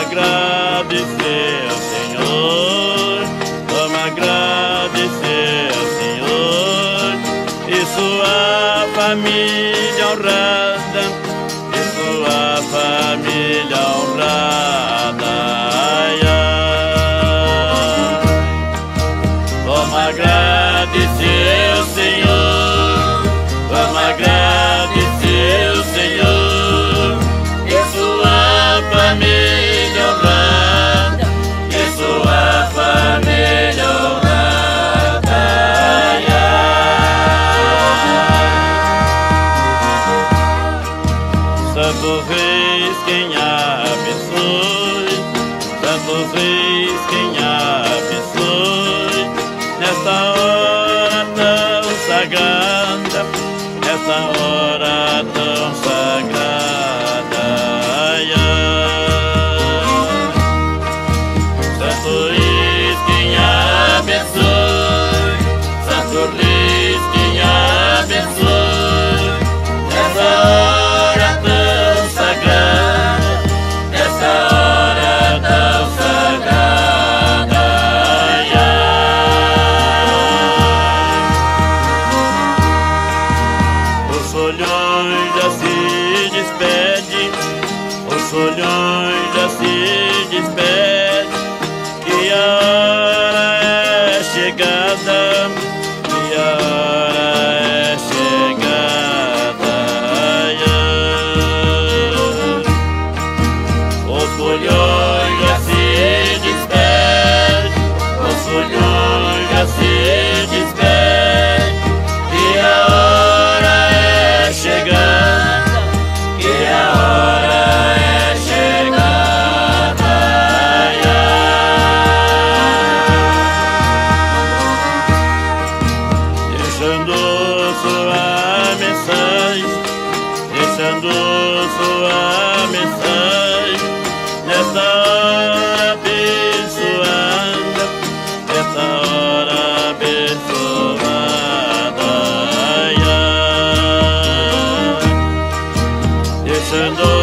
agradecer ao Senhor, vamos agradecer ao Senhor. E sua família honrada, e sua família honrada. Vamos agradecer abençoe, Santo Reis, quem abençoe, nesta hora tão sagrada, nessa hora tão sagrada. Ai, ai. Santo os olhões já se despedem, que hora é chegada, que hora é chegada. Ai. Os folhões Deixando sua